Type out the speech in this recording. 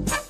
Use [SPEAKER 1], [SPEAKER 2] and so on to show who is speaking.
[SPEAKER 1] you